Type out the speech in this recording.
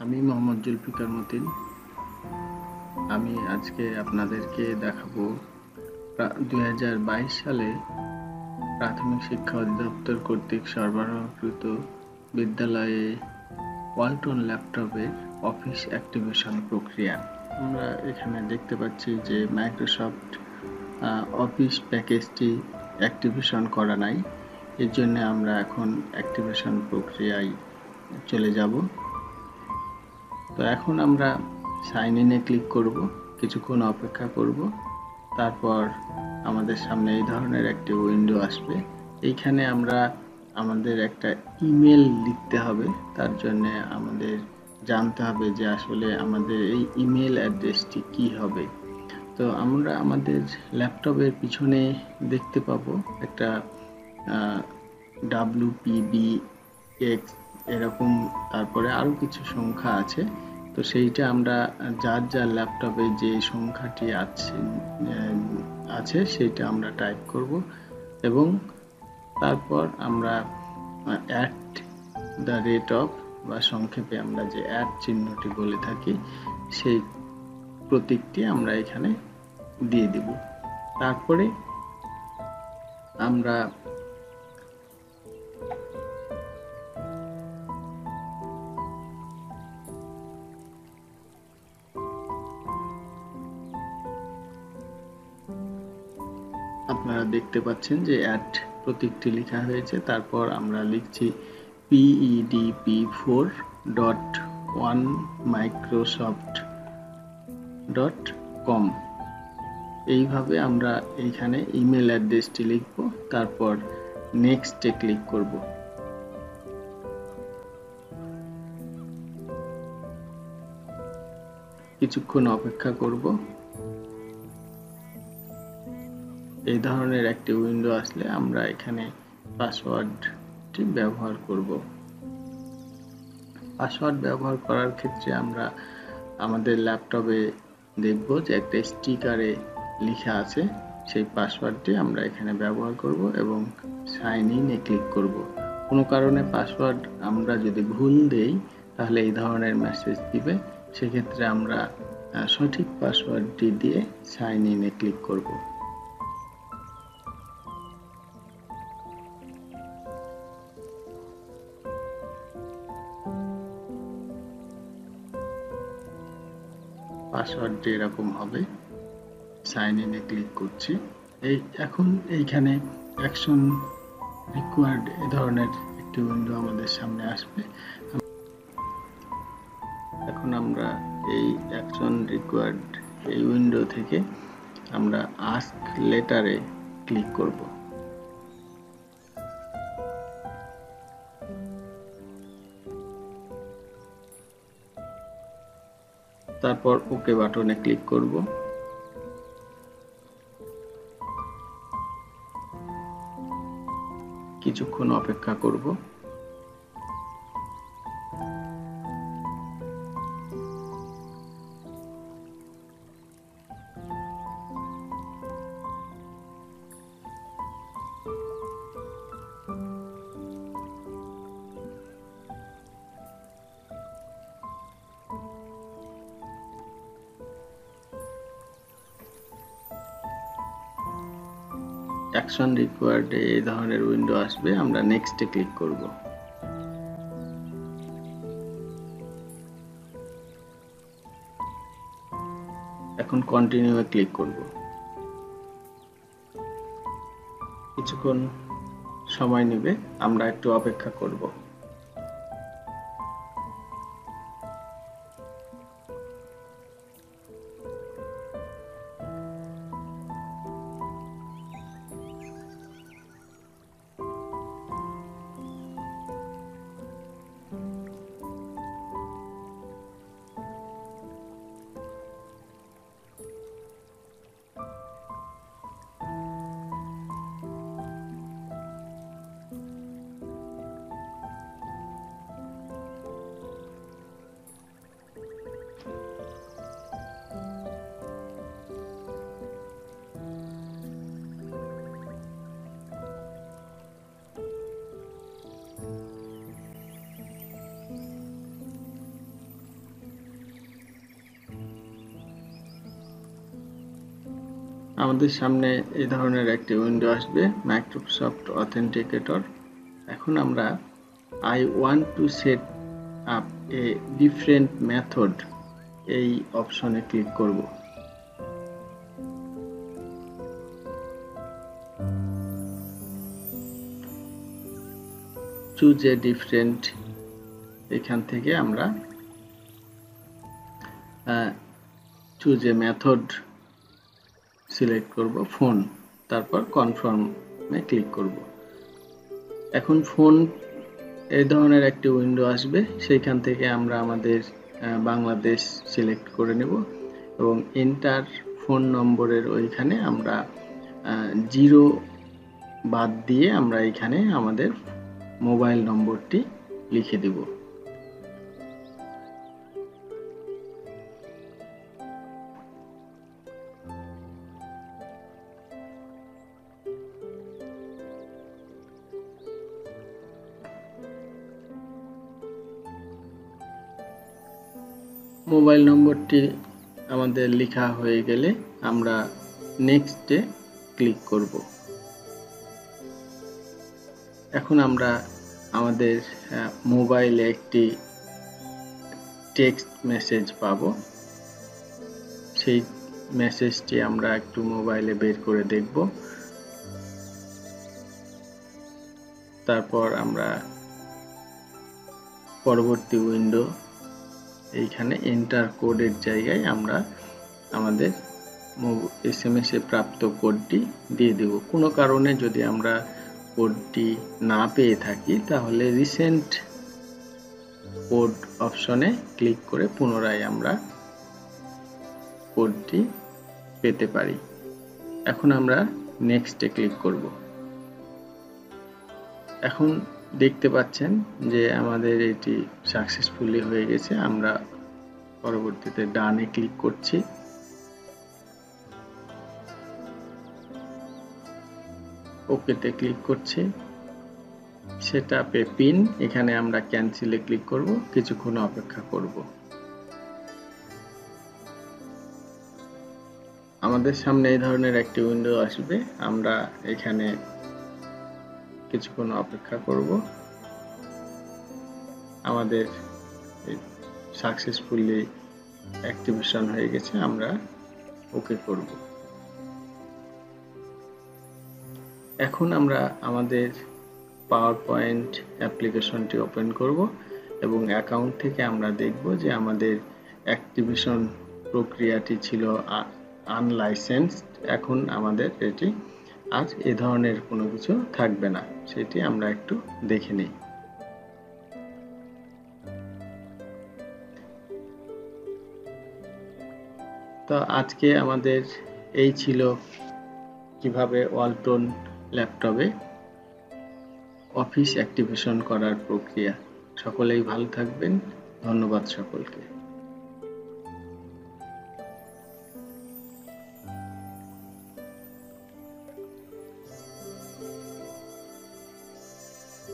আমি মোহাম্মদ জুলফিকার মতিন। আমি আজকে আপনাদেরকে দেখাবো দুই হাজার বাইশ সালে প্রাথমিক শিক্ষা অধিদপ্তর কর্তৃক সরবরাহকৃত বিদ্যালয়ে ওয়ালটন ল্যাপটপের অফিস অ্যাক্টিভেশন প্রক্রিয়া। আমরা এখানে দেখতে পাচ্ছি যে মাইক্রোসফট অফিস প্যাকেজটি অ্যাক্টিভেশন করা নাই। এর জন্য আমরা এখন অ্যাক্টিভেশন প্রক্রিয়ায় চলে যাব। তো এখন আমরা সাইন ইনে ক্লিক করব, কিছুক্ষণ অপেক্ষা করব, তারপর আমাদের সামনে এই ধরনের একটি উইন্ডো আসবে। এইখানে আমরা আমাদের একটা ইমেল লিখতে হবে, তার জন্য আমাদের জানতে হবে যে আসলে আমাদের এই ইমেল অ্যাড্রেসটি কি হবে। তো আমরা আমাদের ল্যাপটপের পিছনে দেখতে পাবো একটা ডাব্লিউ পিবি এক্স এরকম তারপরে আরও কিছু সংখ্যা আছে। তো সেইটা আমরা যার যার ল্যাপটপে যে সংখ্যাটি আছে আছে সেইটা আমরা টাইপ করব এবং তারপর আমরা অ্যাট দ্য রেট অফ বা সংক্ষেপে আমরা যে অ্যাট চিহ্নটি বলে থাকি, সেই প্রতীকটি আমরা এখানে দিয়ে দিব। তারপরে আমরা আপনারা দেখতে পাচ্ছেন যে অ্যাড প্রতীকটি লেখা হয়েছে। তারপর আমরা লিখছি PEDP four dot one Microsoft dot com এইভাবে আমরা এইখানে ইমেল অ্যাড্রেসটি লিখব, তারপর নেক্সটে ক্লিক করব। কিছুক্ষণ অপেক্ষা করব। এই ধরনের একটি উইন্ডো আসলে আমরা এখানে পাসওয়ার্ডটি ব্যবহার করব। পাসওয়ার্ড ব্যবহার করার ক্ষেত্রে আমরা আমাদের ল্যাপটপে দেখব যে একটা স্টিকারে লেখা আছে, সেই পাসওয়ার্ডটি আমরা এখানে ব্যবহার করব এবং সাইন ইনে ক্লিক করব। কোনো কারণে পাসওয়ার্ড আমরা যদি ভুল দেই, তাহলে এই ধরনের মেসেজ দিবে। সেক্ষেত্রে আমরা সঠিক পাসওয়ার্ডটি দিয়ে সাইন ইনে ক্লিক করব। পাসওয়ার্ডটি এরকম হবে। সাইন ইনে ক্লিক করছি। এই এখন এইখানে অ্যাকশন রিকোয়ার্ড এ ধরনের একটি উইন্ডো আমাদের সামনে আসবে। এখন আমরা এই অ্যাকশন রিকোয়ার্ড এই উইন্ডো থেকে আমরা আস্ক লেটারে ক্লিক করব। তারপর ওকে বাটনে ক্লিক করব। কিছুক্ষণ অপেক্ষা করব। অ্যাকশন রিকোয়ার্ড এই ধরনের উইন্ডো আসবে, আমরা নেক্সটে ক্লিক করব। এখন কন্টিনিউ এ ক্লিক করব। কিছুক্ষণ সময় নেবে, আমরা একটু অপেক্ষা করব। আমাদের সামনে এই ধরনের একটি উইন্ডো আসবে মাইক্রোসফট অথেন্টিকেটর এখন আমরা I want to set up a different method এই অপশনে ক্লিক করব। চুজ এ ডিফারেন্ট এখান থেকে আমরা চুজ এ মেথড সিলেক্ট করব ফোন, তারপর কনফার্মে ক্লিক করব। এখন ফোন এই ধরনের একটি উইন্ডো আসবে, সেইখান থেকে আমরা আমাদের বাংলাদেশ সিলেক্ট করে নেব এবং এন্টার ফোন নম্বরের ওইখানে আমরা জিরো বাদ দিয়ে আমরা এখানে আমাদের মোবাইল নম্বরটি লিখে দেব। মোবাইল নম্বরটি আমাদের লেখা হয়ে গেলে আমরা নেক্সটে ক্লিক করব। এখন আমরা আমাদের মোবাইলে একটি টেক্সট মেসেজ পাব। সেই মেসেজটি আমরা একটু মোবাইলে বের করে দেখব। তারপর আমরা পরবর্তী উইন্ডো এইখানে এন্টার কোডের জায়গায় আমরা আমাদের এস এম এস প্রাপ্ত কোডটি দিয়ে দেব। কোনো কারণে যদি আমরা কোডটি না পেয়ে থাকি, তাহলে রিসেন্ট কোড অপশনে ক্লিক করে পুনরায় আমরা কোডটি পেতে পারি। এখন আমরা নেক্সটে ক্লিক করব। এখন দেখতে পাচ্ছেন যে আমাদের এটি সাকসেসফুলি হয়ে গেছে। আমরা পরবর্তীতে ডানে ক্লিক করছি। ওকেতে ক্লিক করছি। সেটা পে পিন এখানে আমরা ক্যান্সেলে ক্লিক করব। কিছুক্ষণ অপেক্ষা করব। আমাদের সামনে এই ধরনের একটি উইন্ডো আসবে। আমরা এখানে কিছুক্ষণ অপেক্ষা করব। আমাদের সাকসেসফুলি অ্যাক্টিভেশন হয়ে গেছে, আমরা ওকে করব। এখন আমরা আমাদের পাওয়ার পয়েন্ট অ্যাপ্লিকেশনটি ওপেন করব এবং অ্যাকাউন্ট থেকে আমরা দেখব যে আমাদের অ্যাক্টিভেশন প্রক্রিয়াটি ছিল আনলাইসেন্সড এখন আমাদের এটি আর এ ধরনের কোনো কিছু থাকবে না। সেটি আমরা একটু দেখে নিই। তো আজকে আমাদের এই ছিল কীভাবে ওয়ালটন ল্যাপটপে অফিস অ্যাক্টিভেশন করার প্রক্রিয়া। সকলেই ভালো থাকবেন। ধন্যবাদ সকলকে।